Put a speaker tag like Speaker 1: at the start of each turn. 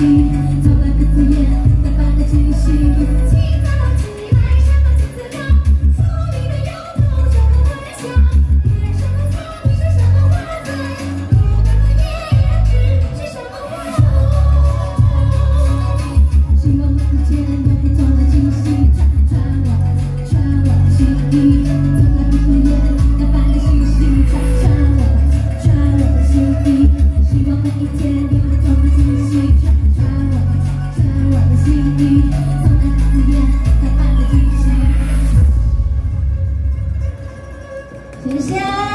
Speaker 1: You. 谢谢